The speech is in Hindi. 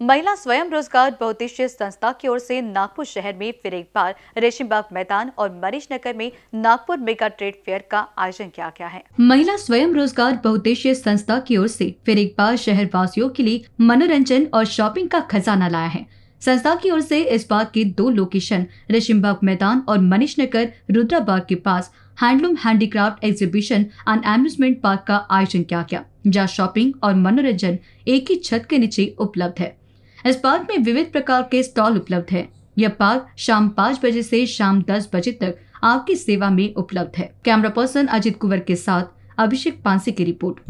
महिला स्वयं रोज़गार बहुद्देशीय संस्था की ओर से नागपुर शहर में फिर एक बार रेशमबाग मैदान और मरीज़ नगर में नागपुर मेगा ट्रेड फेयर का आयोजन किया गया है। महिला स्वयं रोज़गार बहुद्देशीय संस्था की ओर से फिर एक बार शहर वासियों के लिए मनोरंजन और शॉपिंग का खजाना लाया है। संस्था की ओर से इस बार के दो लोकेशन, रेशमबाग मैदान और मनीष नगर, रुद्राबाग के पास handloom handicraft exhibition and amusement park का आयोजन किया गया, जहाँ शॉपिंग और मनोरंजन एक ही छत के नीचे उपलब्ध है। इस पार्क में विविध प्रकार के स्टॉल उपलब्ध है। यह पार्क शाम पाँच बजे से शाम दस बजे तक आपकी सेवा में उपलब्ध है। कैमरा पर्सन अजित कुंवर के साथ अभिषेक पांसी की रिपोर्ट।